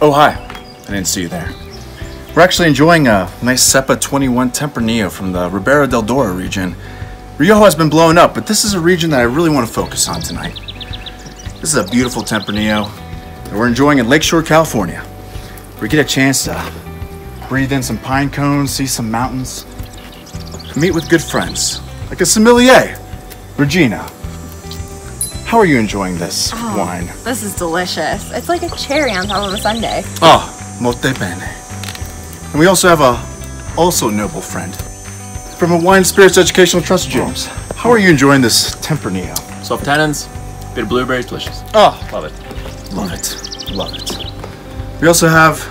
Oh, hi. I didn't see you there. We're actually enjoying a nice Cepa 21 Tempranillo from the Ribera del Duero region. Rioja has been blowing up, but this is a region that I really want to focus on tonight. This is a beautiful Tempranillo that we're enjoying in Lakeshore, California. We get a chance to breathe in some pine cones, see some mountains, meet with good friends, like a sommelier, Regina. How are you enjoying this oh, wine? This is delicious. It's like a cherry on top of a sundae. Ah, oh, molto bene. And we also have a also noble friend from a Wine Spirits Educational Trust, oh. James. How are you enjoying this Tempranillo? Soft tannins, bit of blueberries, delicious. Oh, Love it. love it, love it. We also have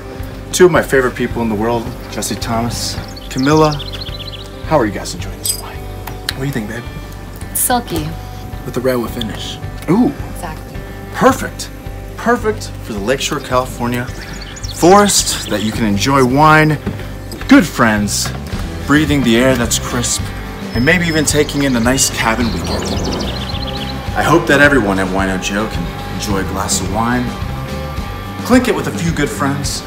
two of my favorite people in the world, Jesse Thomas, Camilla. How are you guys enjoying this wine? What do you think, babe? Silky. With the redwood finish. Ooh, Exactly. perfect. Perfect for the Lakeshore, California forest that you can enjoy wine, good friends, breathing the air that's crisp, and maybe even taking in a nice cabin weekend. I hope that everyone at Wino Joe can enjoy a glass of wine, clink it with a few good friends,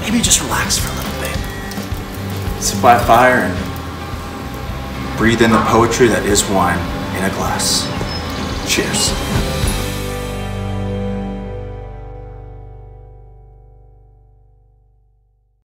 maybe just relax for a little bit. Sit by a fire and breathe in the poetry that is wine in a glass. Cheers.